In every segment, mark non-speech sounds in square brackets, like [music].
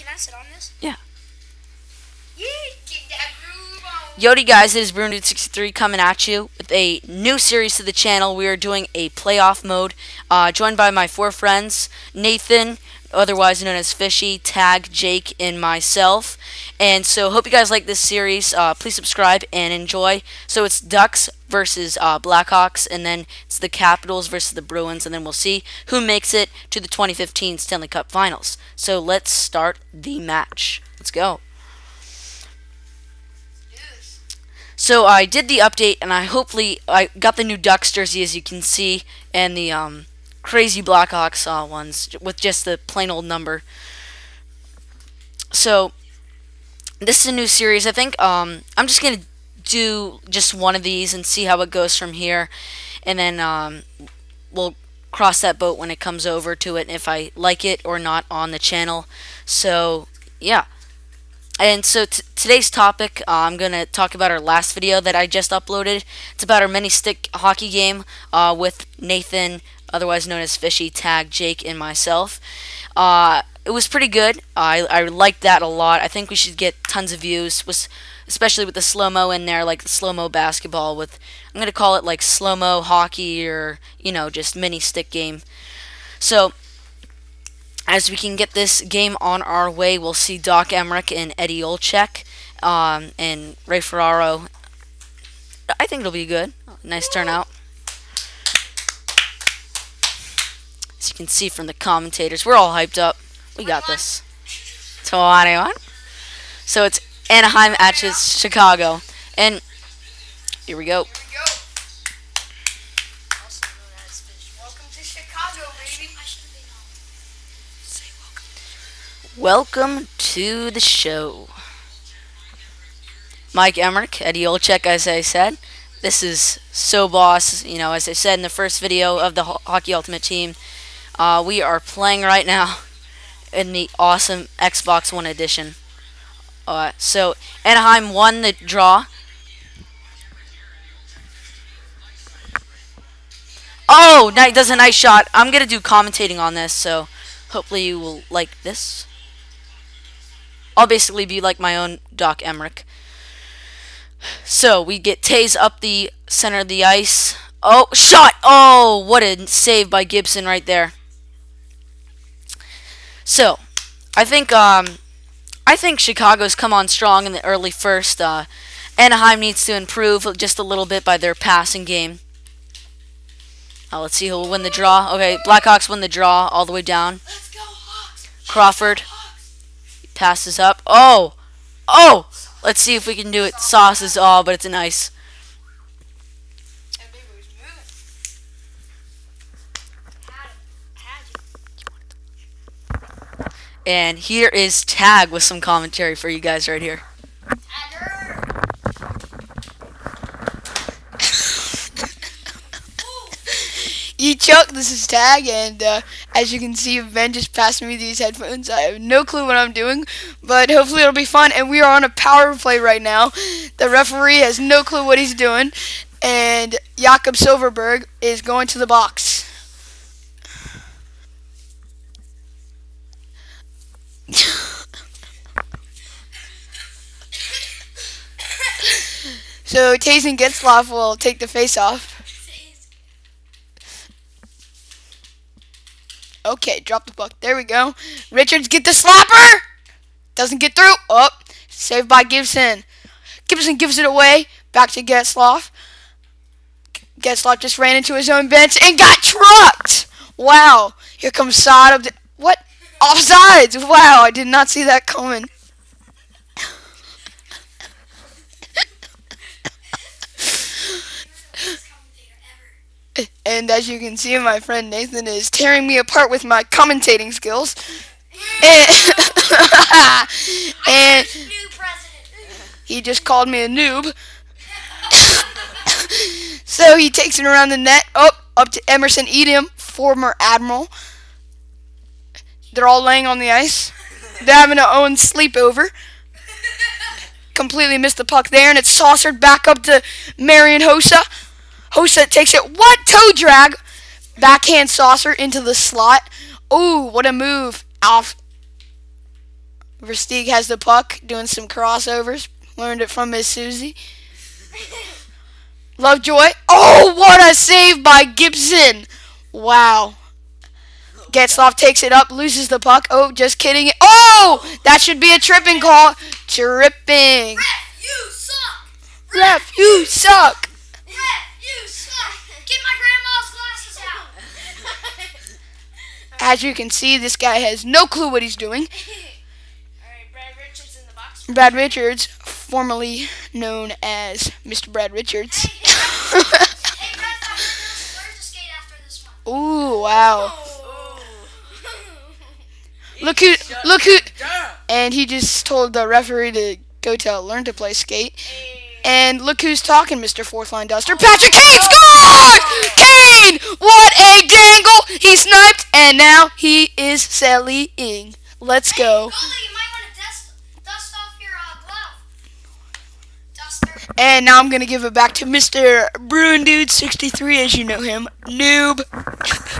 can I sit on this? Yeah. Yeah, get that groove on. Yodi guys, it is Bruno63 coming at you with a new series to the channel. We are doing a playoff mode, uh, joined by my four friends, Nathan, otherwise known as Fishy, Tag, Jake, and myself. And so, hope you guys like this series. Uh, please subscribe and enjoy. So it's Ducks versus uh, Blackhawks, and then it's the Capitals versus the Bruins, and then we'll see who makes it to the 2015 Stanley Cup Finals. So let's start the match. Let's go. So I did the update, and I hopefully I got the new Ducks jersey, as you can see, and the um, crazy Blackhawks uh, ones with just the plain old number. So this is a new series. I think um, I'm just gonna do just one of these and see how it goes from here, and then um, we'll cross that boat when it comes over to it if I like it or not on the channel. So yeah. And so today's topic, uh, I'm going to talk about our last video that I just uploaded. It's about our mini stick hockey game uh, with Nathan, otherwise known as Fishy, Tag, Jake, and myself. Uh, it was pretty good. I, I liked that a lot. I think we should get tons of views, was especially with the slow-mo in there, like the slow-mo basketball with, I'm going to call it like slow-mo hockey or, you know, just mini stick game. So, as we can get this game on our way, we'll see Doc Emrick and Eddie Olczyk um, and Ray Ferraro. I think it'll be good. Nice turnout. As you can see from the commentators, we're all hyped up. We got this. 21. So it's Anaheim at Chicago. And here we go. Welcome to the show. Mike Emrick, Eddie Olczyk, as I said. This is so boss. You know, as I said in the first video of the Hockey Ultimate Team, uh, we are playing right now in the awesome Xbox One edition. So Anaheim won the draw. Oh, does a nice shot. I'm gonna do commentating on this, so hopefully you will like this. I'll basically be like my own Doc Emrick. So, we get Taze up the center of the ice. Oh, shot! Oh, what a save by Gibson right there. So, I think um, I think Chicago's come on strong in the early first. Uh, Anaheim needs to improve just a little bit by their passing game. Uh, let's see who will win the draw. Okay, Blackhawks win the draw all the way down. Crawford passes up. Oh! Oh! Let's see if we can do it. Sauce is all, but it's a ice. And here is Tag with some commentary for you guys right here. [laughs] You Chuck, this is Tag, and uh, as you can see, Ben just passed me these headphones. I have no clue what I'm doing, but hopefully it'll be fun. And we are on a power play right now. The referee has no clue what he's doing, and Jakob Silfverberg is going to the box. [laughs] so Tazen Getzlaff will take the face off. Okay, drop the puck. There we go. Richards get the slapper. Doesn't get through. Oh, saved by Gibson. Gibson gives it away. Back to Getzlaff. Getzlaff just ran into his own bench and got trucked. Wow. Here comes Saad. Of what? Offsides. Wow, I did not see that coming. And as you can see, my friend Nathan is tearing me apart with my commentating skills. And, [laughs] he just called me a noob. [laughs] so he takes it around the net. Oh, up to Emerson Etem, former admiral. They're all laying on the ice. [laughs] They're having a own sleepover. Completely missed the puck there, and it's saucered back up to Marian Hossa. Hossa takes it. What toe drag? Backhand saucer into the slot. Ooh, what a move. Off. Versteeg has the puck, doing some crossovers. Learned it from Miss Susie. [laughs] Lovejoy. Oh, what a save by Gibson! Wow. Getzlaff takes it up, loses the puck. Oh, just kidding. Oh, that should be a tripping call. Tripping. Ref, you suck. Ref, you suck. Ref, you suck. Get my grandma's glasses out. [laughs] As you can see, this guy has no clue what he's doing. [laughs] Alright, Brad Richards in the box. Brad Richards, formerly known as Mr. Brad Richards. Hey, Ref, I'm gonna learn to skate after this one. Ooh, wow. Oh. Oh. Look who, look who, and he just told the referee to go tell learn to play skate. And look who's talking, Mr. Fourth Line Duster. Patrick Kane scores! Kane! What a dangle! He sniped, and now he is selling. Let's go. Goalie, you might want to dust, dust off your uh, glove. Duster. And now I'm gonna give it back to Mr. Bruin Dude 63, as you know him. Noob. [laughs]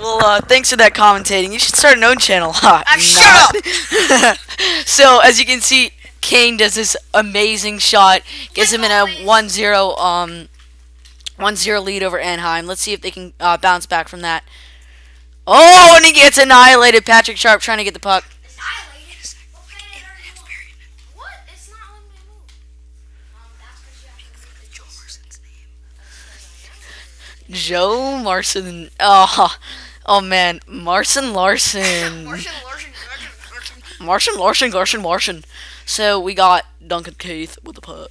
Well, uh, thanks for that commentating. You should start an own channel. Ha, Ah, shut not. [laughs] so, as you can see, Kane does this amazing shot. Gets him in a 1-0 um 1-0 lead over Anaheim. Let's see if they can uh, bounce back from that. Oh, and he gets annihilated. Patrick Sharp trying to get the puck. Annihilated. What planet are you on? What? It's not letting me move. That's 'cause you have to move the joystick. Joe Marson. Oh, oh man, Marson Larson. [laughs] Larson, Larson. Martian, Larson, Larson, Martian. So we got Duncan Keith with the puck.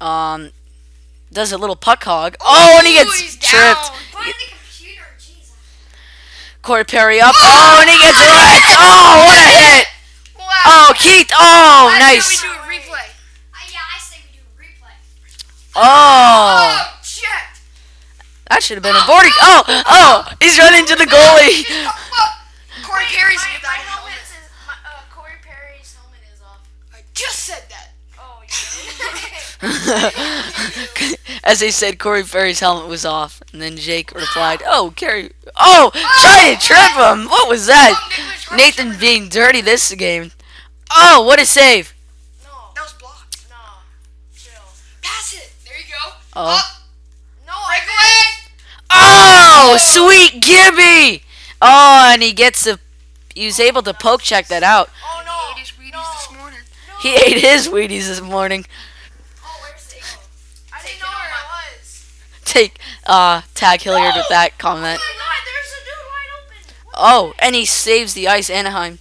Um, does a little puck hog. Oh, and he gets tripped. Find the computer, Jesus. Corey Perry up. Oh, and he gets wrecked. Oh, what a hit. Wow. Oh, Keith. Oh, I nice. say we do a replay. Uh, yeah, I say we do a replay. Oh, Oh, checked. That should have been a boarding. Oh, oh, he's running to the goalie. Corey Perry's my, my helmet helmet. is, my, uh, Corey Perry's helmet is off. I just said that. Oh, yeah. [laughs] As they said, Corey Perry's helmet was off, and then Jake replied, "Oh, Kerry. Oh, trying to trip him. What was that? Nathan being dirty this game. Oh, what a save. no, That was blocked. no. Chill. Pass it. There you go. Oh. Up. No, Breakaway. Oh, sweet Gibby. Oh, and he gets the. He was able to poke check that out. Oh, no. Ate his Wheaties no. this morning. He ate his Wheaties this morning. Oh, where's the I didn't know where it was. Take uh tag Hilliard with that comment. Oh, my God, there's a dude wide open. What Oh, and he saves the ice. Anaheim.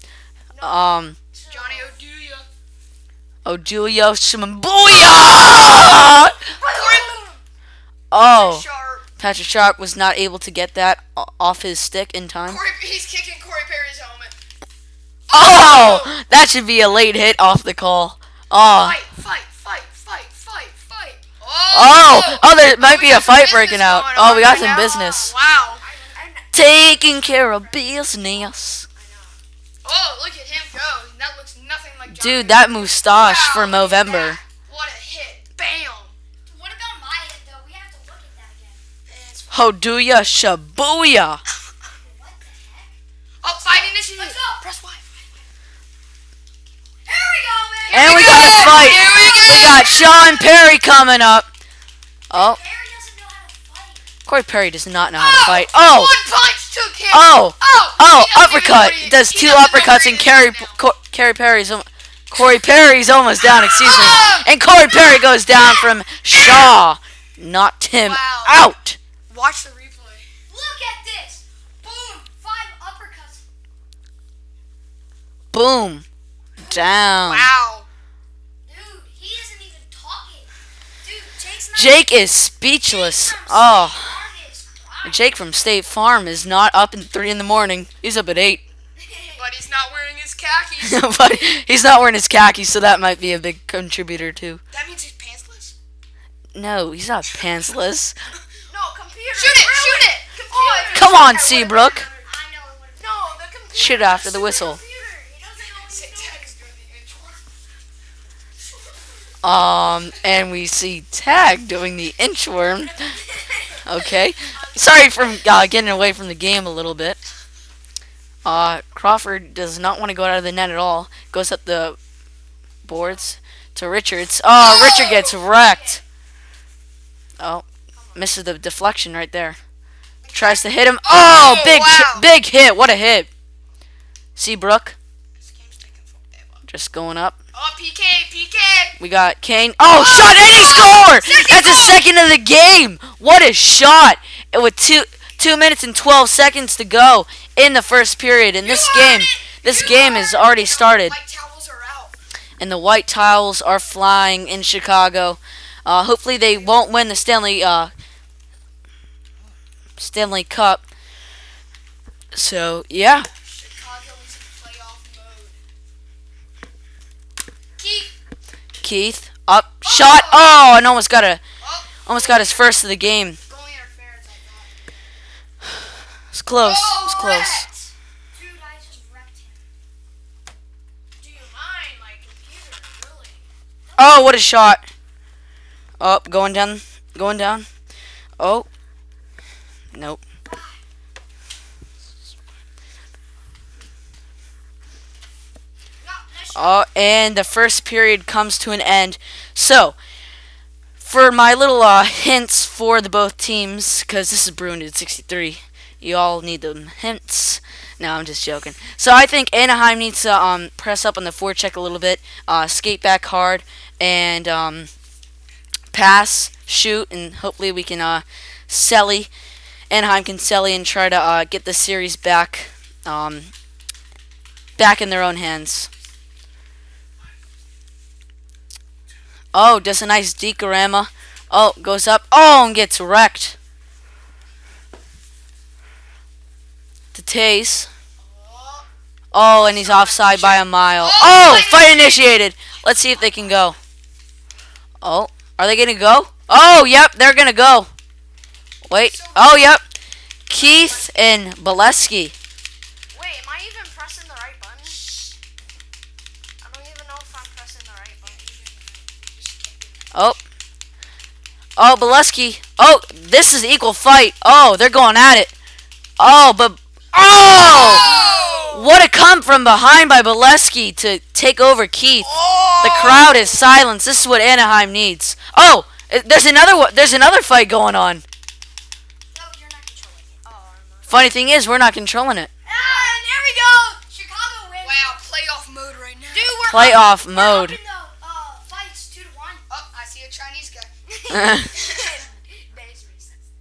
Um, Johnny Oduya. Oduya Shimambuya. Oh, Sharp. Patrick Sharp was not able to get that off his stick in time. Corey, he's kicking Corey Perry's helmet. Oh! oh, that should be a late hit off the call. Oh, Fight, fight, fight, fight, fight, fight. oh, oh, oh there might we be a fight breaking out. Oh, we got right some now. business. Wow. Taking care of business. Oh, look at him go. That looks nothing like Johnny Dude, that moustache Wow, for look at November. that. What a hit. Bam. What about my hit, though? We have to look at that again. It's Hoduya Shabuya. [laughs] What the heck? Oh, fight initiative. Let's go. Press Y. Here we go, man. And we we got a go. fight. Here we go. We got Sean Perry coming up. Oh, Perry doesn't know how to fight. Corey Perry does not know how to fight. Oh, One punch took him. oh, Oh. oh, he doesn't even know uppercut. where he- Does he two doesn't know where uppercuts he and is Kerry right now. Co- Kerry Perry's al- Corey Perry's almost down. Excuse me. Ah! And Corey Perry goes down from Shaw. Knocked him Wow. out. Watch the replay. Look at this. Boom. Five uppercuts. Boom. Down. Wow. Dude, he isn't even talking. Dude, Jake's not. Jake is speechless. Jake Oh, State Farm is oh. crying. Jake from State Farm is not up at three in the morning. He's up at eight. [laughs] But he's not wearing his khakis. [laughs] but he's not wearing his khakis, so that might be a big contributor too. that means he's pantsless. No, he's not pantsless. [laughs] No, computer. Shoot it! Shoot it! Oh, Come on, Seabrook. I know No. Shoot after the whistle. Computer. He doesn't know what Sit he's doing. tag is doing the intro. Um, and we see Tag doing the inchworm. Okay, sorry for uh, getting away from the game a little bit. Uh, Crawford does not want to go out of the net at all. Goes up the boards to Richards. Oh, Richard gets wrecked. Oh, misses the deflection right there. Tries to hit him. Oh, Oh, big, wow. big hit. What a hit. Seabrook game's taking just going up. Oh, PK, PK. We got Kane. Oh, shot and he scored! That's the second of the game. What a shot! And with two two minutes and twelve seconds to go in the first period, and this game, it. this You game it. already started, White towels are out. and the white tiles are flying in Chicago. Uh, hopefully, they won't win the Stanley uh, Stanley Cup. So yeah. Keith. Up shot. Oh, and almost got a Oh, almost got his first of the game. It's close. Oh, It's close. Oh, what a shot. Oh, going down. Going down. Oh. Nope. No, Oh, and the first period comes to an end. So, for my little uh, hints for the both teams, because this is Bruin at 63, you all need them hints. No, I'm just joking. So I think Anaheim needs to um, press up on the forecheck a little bit, uh, skate back hard, and um, pass, shoot, and hopefully we can uh. Anaheim can selly and try to uh, get the series back, um, back in their own hands. Oh, does a nice decorama. Oh, goes up. Oh, and gets wrecked. To Taze. Oh, and he's offside by a mile. Oh, Oh, fight fight initiated. Let's see if they can go. Oh, are they gonna go? Oh, yep, they're gonna go. Wait. Oh, yep. Keith and Bolesky. Wait, am I even pressing the right button? I don't even know if I'm pressing the right button. Oh. Oh, Bolesky. Oh, this is equal fight. Oh, they're going at it. Oh, but oh! What a come from behind by Bolesky to take over Keith. Oh! The crowd is silenced. This is what Anaheim needs. Oh, eh, there's another one. There's another fight going on. No, you're not controlling it. Oh, I'm not. Funny thing is, we're not controlling it. Ah, and there we go! Chicago wins. Wow, playoff mode right now. Dude, we're Playoff up, we're mode. Up in the, uh, fights two to one. Oh, I see a Chinese guy. Base resets.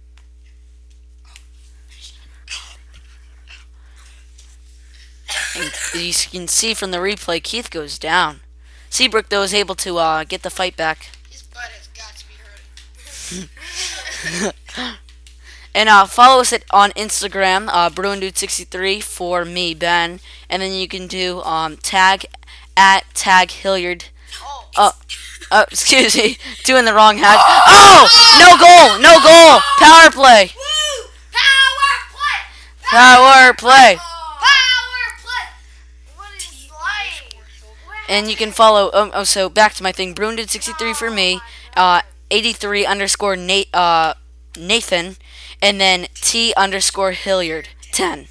[laughs] [laughs] And you can see from the replay, Keith goes down. Seabrook though is able to uh, get the fight back. His butt has got to be hurting. [laughs] And uh, follow us at, on Instagram, uh, BruinDude63 for me, Ben. And then you can do um, tag at tag Hilliard. Oh, Oh, oh, excuse me, doing the wrong hack. Oh, no goal, no goal. Power play, Woo! Power play! power play. Power play! What is life? And you can follow. Um, oh, so back to my thing. Bruindude63 for me. Uh, 83 underscore Nate, uh, Nathan, and then T underscore Hilliard 10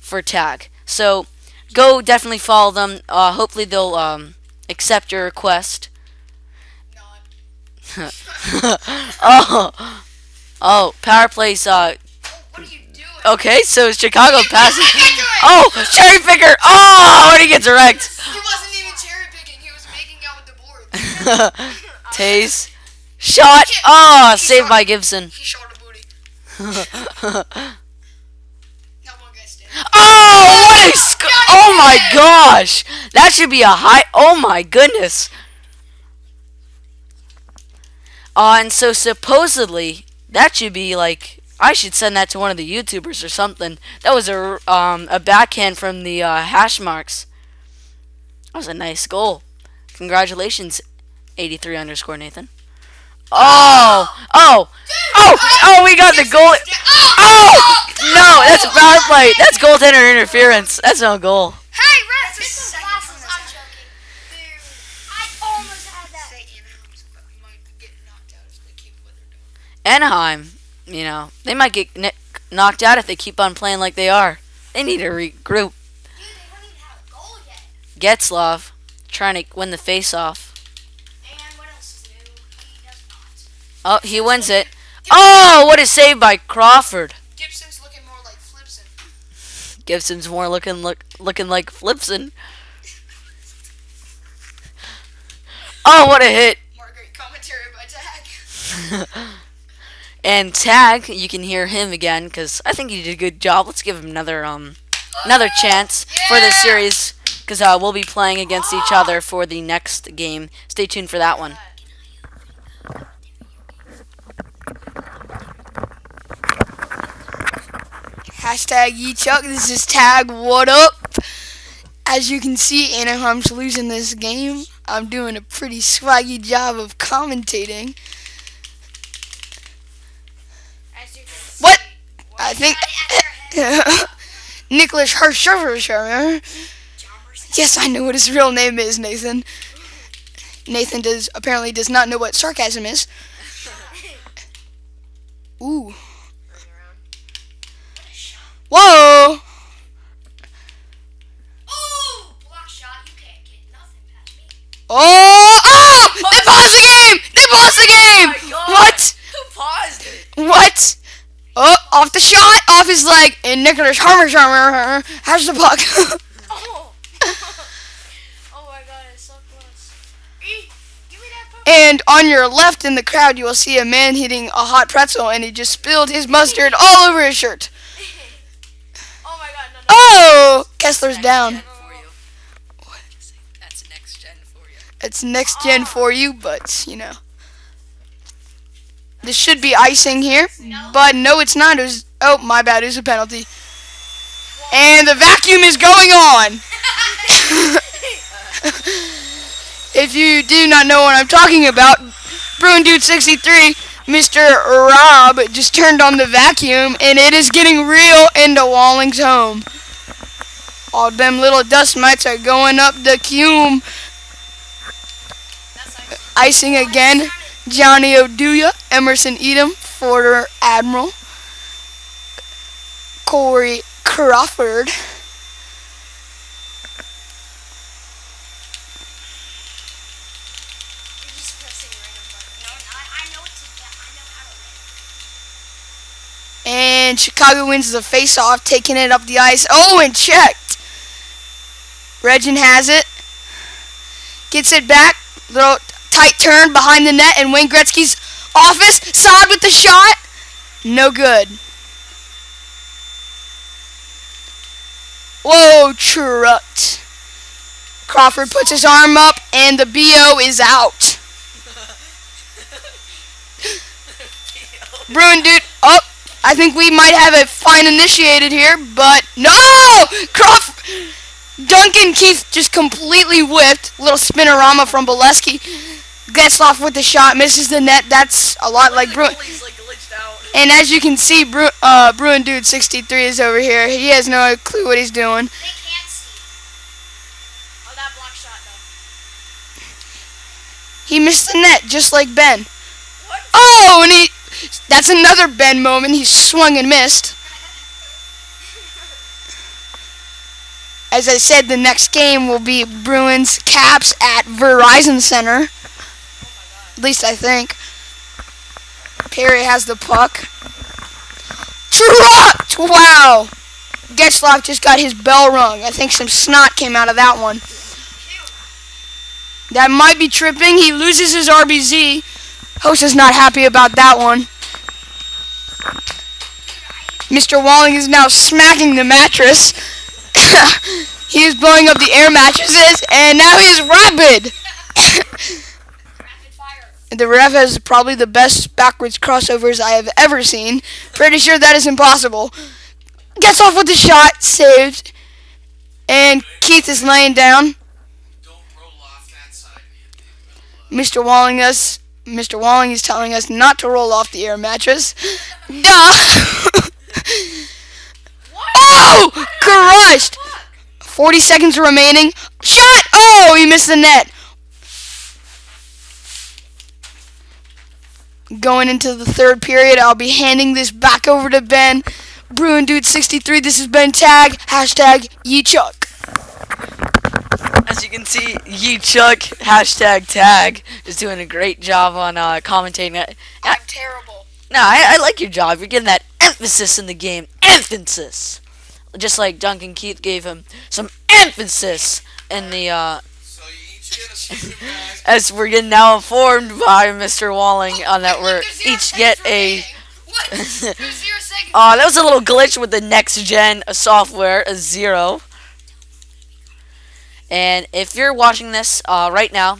for tag. So go definitely follow them. Uh, hopefully they'll um, accept your request. [laughs] oh, oh, power plays. Uh, Oh, what are you doing? okay, so Chicago passes. [laughs] Oh, cherry picker. Oh, and he gets wrecked. He wasn't even cherry picking. He was making out with the board. [laughs] Taze. Shot. Oh, saved by Gibson. [laughs] Oh, what a sc- Oh my gosh. That should be a high. Oh my goodness. Uh, and so supposedly that should be like I should send that to one of the YouTubers or something. That was a um a backhand from the uh, hash marks. That was a nice goal. Congratulations, 83 underscore Nathan. Oh, oh, oh, oh! We got the goal. Oh no, that's a power play. That's goaltender interference. That's no goal. Hey, Rex, That's get a some second glasses. one. I'm joking. I almost had that. Say Anaheim's might get out if they keep what they're doing. Anaheim, you know, they might get ni- knocked out if they keep on playing like they are. They need to regroup. Getzlaff trying to win the face-off. And what else is new? He does not. Oh, he wins it. Oh, what a save by Crawford. Gibson's looking more like Flipson. Gibson's more looking look looking like Flipson. Oh, what a hit! Margaret commentary by Tag. [laughs] And Tag, you can hear him again because I think he did a good job. Let's give him another um another chance for this series because uh, we'll be playing against each other for the next game. Stay tuned for that one. Hashtag Chuck. This is Tag. What up? As you can see, Anaheim's losing this game. I'm doing a pretty swaggy job of commentating. As you can see. What? I think At your head, Nicholas Hershover. Yes, I know what his real name is, Nathan. Nathan does apparently does not know what sarcasm is. [laughs] Ooh. Whoa! Ooh, block shot. You can't get nothing past me. Oh! Ah! Oh! They paused the game! They paused the game! Oh what? Who paused it? What? Oh, off the shot, off his leg, and Nicholas Harmer Harmer has the puck. [laughs] Oh. [laughs] oh my god, it's so close. E, give me that puck. and on your left in the crowd, you will see a man hitting a hot pretzel, and he just spilled his mustard all over his shirt. Oh my god, no, no. Oh! Kesler's down. That's next gen for you. It's next gen for you, but you know. This should be icing here, but no, it's not. It was oh my bad. It was a penalty, and the vacuum is going on. [laughs] if you do not know what I'm talking about, Bruin Dude 63, Mr. Rob just turned on the vacuum, and it is getting real into Walling's home. All them little dust mites are going up the cume. Icing again, Johnny Oduya, Emerson Etem, Forder Admiral, Corey Crawford. And Chicago wins the face-off, taking it up the ice. Oh, and checked. Regin has it. Gets it back. Little tight turn behind the net, and Wayne Gretzky's office. Saad with the shot. No good. Whoa, trucked. Crawford puts his arm up, and the BO is out. [laughs] Bruin dude, oh, I think we might have a fine initiated here, but no! Crawford, Duncan Keith just completely whipped. Little spinorama from Bolesky. off with the shot, misses the net. That's a lot like Bruin. like glitched out. And as you can see, Bru- uh, Bruin Dude 63 is over here. He has no clue what he's doing. They can't see. Oh, that block shot, though. He missed the net, just like Ben. What? Oh, and he. That's another Ben moment. He swung and missed. As I said, the next game will be Bruins Caps at Verizon Center. At least I think. Perry has the puck. Trucked! Wow! Getzlaff just got his bell rung. I think some snot came out of that one. That might be tripping. He loses his RBZ. Host is not happy about that one. Mr. Walling is now smacking the mattress. [laughs] he blowing up the air mattresses, and now he is rabid. Rapid [laughs] the ref has probably the best backwards crossovers I have ever seen. Pretty sure that is impossible. Gets off with the shot, saved. And Keith is laying down. Mr. Walling us Mr. Walling is telling us not to roll off the air mattress. [laughs] Duh! Oh! Crushed! 40 seconds remaining. Shot! Oh, he missed the net. Going into the third period, I'll be handing this back over to Ben. Bruin Dude 63, this has been Tag, hashtag Yeechuk. As you can see, Yi Chuck hashtag tag is doing a great job on uh, commentating. Uh, I'm terrible. No, I, I like your job. You're getting that emphasis in the game. Emphasis! Just like Duncan Keith gave him some emphasis in the, uh, So you each get a as we're getting now informed by Mr. Walling on that we're look, there's zero each get a. remaining. What? There's zero [laughs] seconds. Oh, that was a little glitch with the next gen software, a zero. And if you're watching this uh, right now,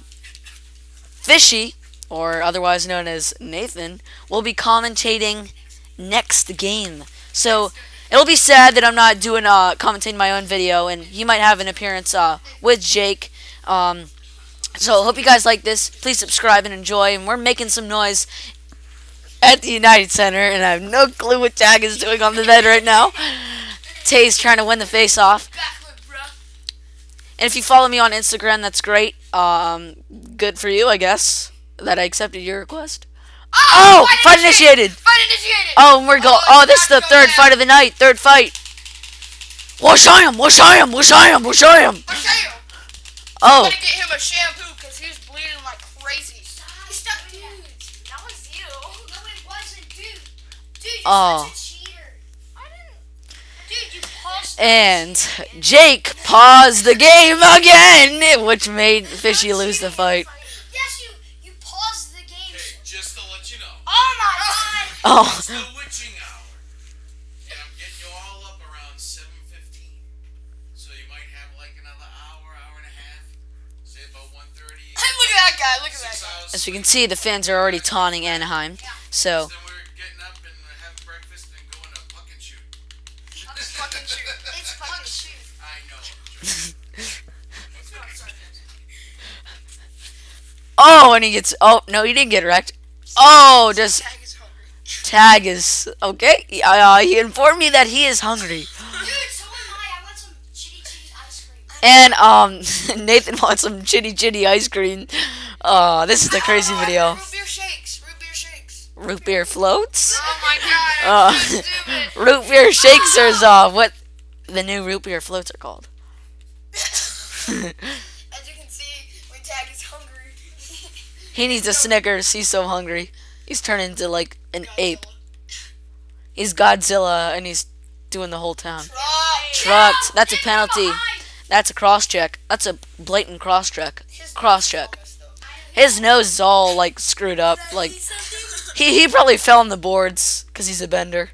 Fishy, or otherwise known as Nathan, will be commentating next game. So it'll be sad that I'm not doing uh, commentating my own video, and he might have an appearance uh, with Jake. Um, so hope you guys like this. Please subscribe and enjoy. And we're making some noise at the United Center, and I have no clue what Tag is doing on the bed right now. Tay's trying to win the face off. And if you follow me on Instagram, that's great. Um, good for you, I guess, that I accepted your request. Oh, oh, fight initiated. Fight initiated. Oh, and we're going. Oh, Oh, this is the about to go third down. fight of the night. Third fight. Wash him! Wash him! Wash him! Wash him! I'll show you. Oh, I'm gonna get him a shampoo because he was bleeding like crazy. He stuck Dude, that was you. No, it wasn't, dude. Dude, you're Oh. such a cheater. I didn't. Dude, you paused. and Jake paused the game again, which made Fishy lose the fight. Yes, you you paused the game. Okay, just to let you know, Oh my [laughs] god. Oh, it's the witching hour. And I'm getting you all up around 7.15. So you might have like another hour, hour and a half. Say about 1.30. [laughs] look at that guy. Look at that guy. as we can see, the fans are already taunting Anaheim. So, Then we're getting up and having breakfast and going to puck and shoot. Fucking shoot. [laughs] It's fucking shoot. I know. It's not sarcasm. oh, and he gets. Oh no, he didn't get wrecked. Oh, just Tag is hungry. tag is okay. Uh, he informed me that he is hungry, Dude, so am I. I want some chitty chitty ice cream. and um, [laughs] Nathan wants some chitty chitty ice cream. Uh, this is the crazy video. Root beer shakes. Root beer shakes. Root beer floats. Oh my god. [laughs] Uh, [laughs] root beer shakes is uh what the new root beer floats are called. He needs a Snickers. He's so hungry. He's turned into like an ape. He's Godzilla, and he's doing the whole town. Trucked. That's a penalty. That's a cross check. That's a blatant cross check. Cross check. His nose is all like screwed up. Like he he probably fell on the boards because he's a bender.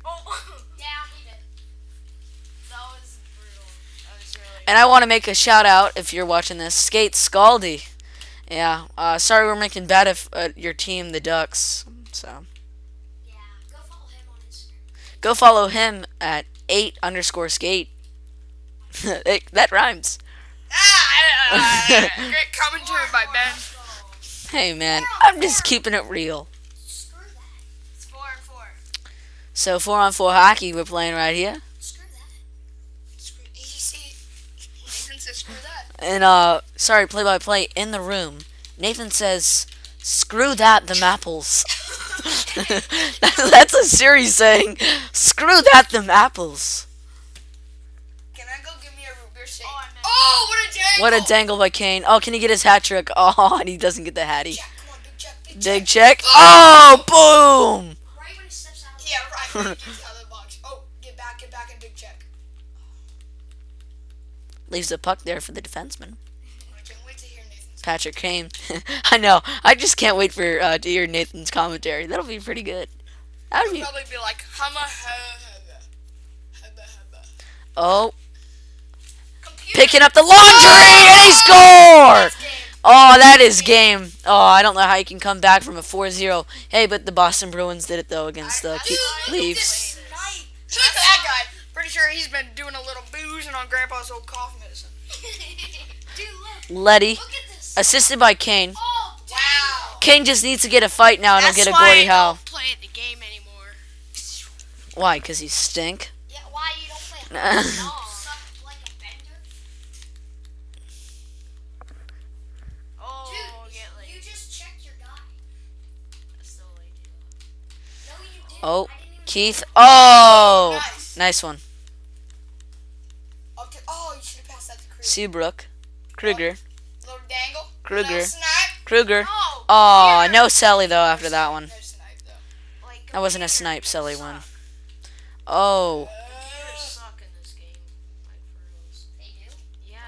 And I want to make a shout out if you're watching this. Skate Scaldy. Yeah. Uh, sorry we're making bad of uh, your team, the Ducks. So Yeah, go follow him on Instagram. go follow him at eight underscore skate. [laughs] It- that rhymes. Ah, [laughs] great commentary by Ben. Hey man, I'm just keeping it real. Screw that. It's four and four. So four on four hockey we're playing right here. Screw that. Screw EC. Nathan says screw that. And uh sorry, play by play in the room. Nathan says, "Screw that, the apples." [laughs] That's a Siri saying, "Screw that, the apples." Can I go give me a root beer shake? Oh, Oh, what a jangle. What a dangle by Kane. Oh, can he get his hat trick? [laughs] Oh, and he doesn't get the hattie. Jack, come on, big Jack, big, Big Jack. check. Oh, boom! Right when he steps out. Yeah, right. [laughs] when he gets out of the box. Oh, get back, get back, and big check. Leaves the puck there for the defenseman, I can't wait to hear Nathan's. Patrick Kane. [laughs] I know. I just can't wait for uh, to hear Nathan's commentary. That'll be pretty good. That'll be. Probably be like, hama hubba, hubba hubba. Oh, Computer. picking up the laundry and he score! Oh, that is game. Oh, I don't know how you can come back from a 4-0. Hey, but the Boston Bruins did it though against the Leafs. Look at that guy. Pretty sure he's been doing a little boozing on Grandpa's old cough medicine. [laughs] Dude, look. Letty, Look at this. assisted by Kane. Oh, Wow. Kane just needs to get a fight now and he'll get a Gordie Howe. play the game anymore. Why? Because he stink? Yeah, why you don't play Nah. no. Suck like a bender? Oh, Dude, get late. you just checked your guy. No, you didn't. Oh, I didn't even Keith. Oh! Nice. Nice one. Okay. Oh, you should have passed that to Chris. Seabrook. Kruger. Kruger. No snipe. Kruger. No. Oh, no Selly though after that one. No snipe. Like, That wasn't a snipe Selly suck. one. Oh. Computers suck in this game. Like for reals. They do. Yeah.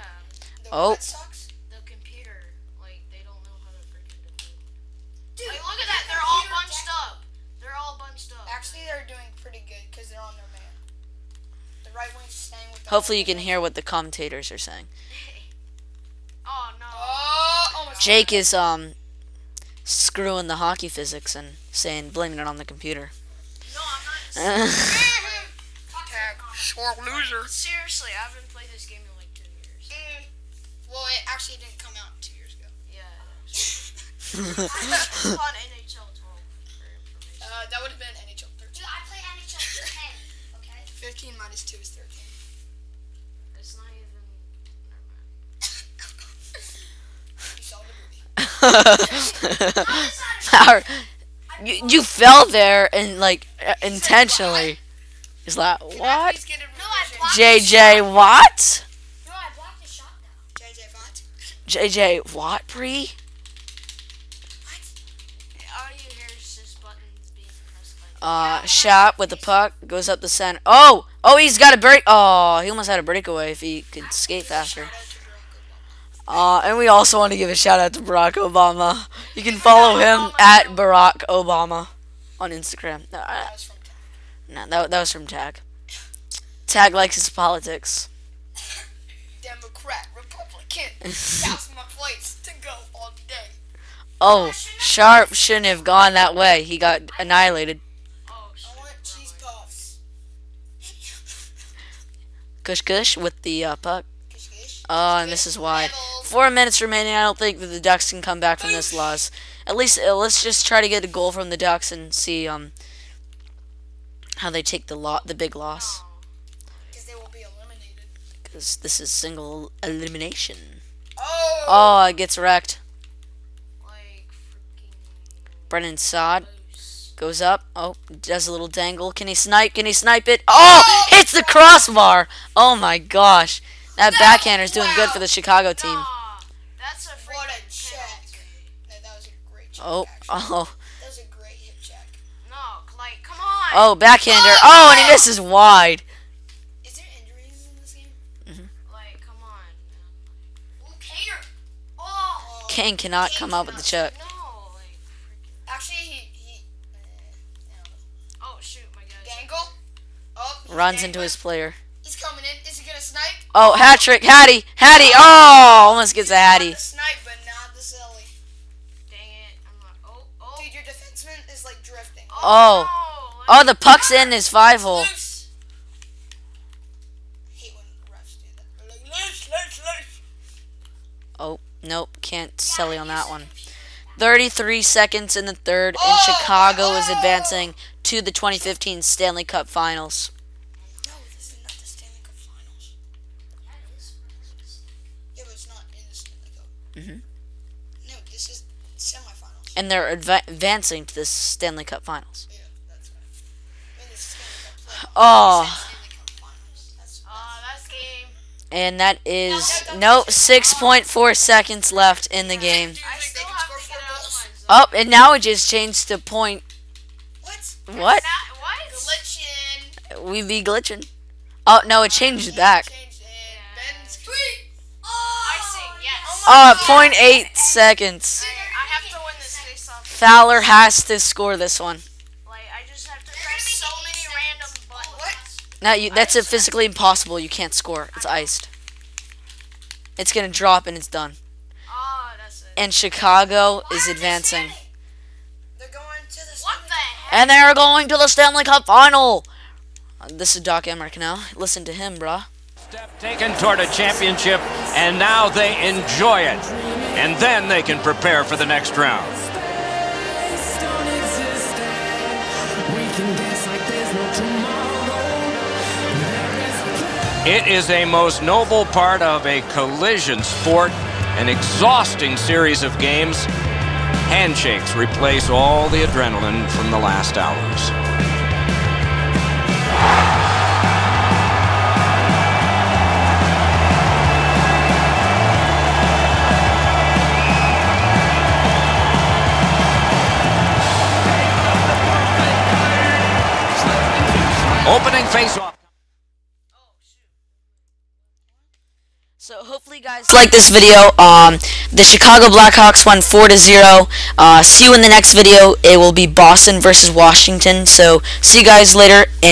The Oh. what sucks? The computer, like they don't know how to freaking defend. Like look at that, they're all bunched up. They're all bunched up. Actually, they're doing pretty good because they're on their man. The right wing's staying with. The Hopefully you can hear what the commentators are saying. [laughs] Oh no. Oh. Jake is um screwing the hockey physics and saying blaming it on the computer. No, I'm not. [laughs] Tag. Sore loser. Seriously, I haven't played this game in like two years. Mm. Well, it actually didn't come out two years ago. Yeah. It's on NHL 12. Uh, that would have been NHL 13. Dude, I play NHL 10, okay? 15 minus 2 is 13. It's not even. You saw the movie. [laughs] Our- you, you fell there and like uh, intentionally. Is that what? Please get a No, I revision. blocked JJ what? No, I blocked the shot now. JJ Watt. JJ what, Bree? All you hear is just buttons being pressed by. Uh, shot with the puck goes up the center. Oh, oh, he's got a break. Oh, he almost had a breakaway if he could skate faster. Shout out to Barack Obama. Uh, and we also want to give a shout out to Barack Obama. You can follow him at Barack Obama on Instagram. No, That was from no, that, that was from Tag. Tag likes his politics. Democrat, Republican. That's my place to go all day. Oh, Sharp shouldn't have gone that way. He got annihilated. Oh shit. I want cheese puffs. Kush Kush with the uh, puck. Oh, and this is why. Four minutes remaining. I don't think that the Ducks can come back from this loss. At least uh, let's just try to get a goal from the Ducks and see um how they take the lot the big loss. Because they will be eliminated. Because this is single elimination. Oh! Oh, it gets wrecked. Like freaking. Brennan Saad Loose. goes up. Oh, does a little dangle. Can he snipe? Can he snipe it? Oh, hits the crossbar. Oh my gosh. That backhander's doing good for the Chicago team. Nah, check. Oh, actually. [laughs] oh, That was a great hit check. No, like come on. oh, backhander. Oh, and he misses wide. Is there injuries in this game? Like come on. Ooh, Cater. Oh. Oh, Kane cannot come up with the check. No, like. Actually, he. he uh, I. Oh shoot, my guy. Dangle. Oh, he's Runs into his player. He's coming in. Is he gonna snipe? Oh, hat trick. Hattie. Hattie. Oh, almost gets a Hattie. the snipe, but not the silly. Dang it. I'm not. Oh, oh. Dude, your defenseman is like drifting. Oh. no, Oh, the puck's in his five hole. Oh, nope. Can't Selly on that one. 33 seconds in the third, and Oh, Chicago is oh. advancing to the 2015 Stanley Cup Finals. No, this is not the Stanley Cup Finals. Yeah, but it's not in the Stanley Cup. Mhm. No, this is semifinals. And they're adva- advancing to the Stanley Cup Finals. Yeah, that's right. I mean, this is Stanley Cup playoffs. Oh, Stanley Cup Finals. That's, Oh, that's game. and that is no 6.4 seconds left in the game. Do you I think they still can have score to four get out of goals? my zone. Oh, and now it just changed to point. What? What? That, what? Glitching. We be glitching. Oh no, it oh, changed back. Changed in Yeah. Ben's tweet. Oh, Icing, yes. Oh, 0.8 seconds. I, I have to win this face off. Fowler has to score this one. Like, I just have to press so many random buttons. What? Now you, that's a physically impossible. You can't score. It's iced. It's gonna drop and it's done. Oh, that's it. And Chicago is advancing. They're going to the What the heck? And they're going to the Stanley Cup Final. This is Doc Emrick now. Listen to him, bruh. Step taken toward a championship, and now they enjoy it. And then they can prepare for the next round. It is a most noble part of a collision sport, an exhausting series of games. Handshakes replace all the adrenaline from the last hours. Opening face-off. Guys like this video. Um, the Chicago Blackhawks won four to zero. Uh, see you in the next video. It will be Boston versus Washington. So see you guys later. And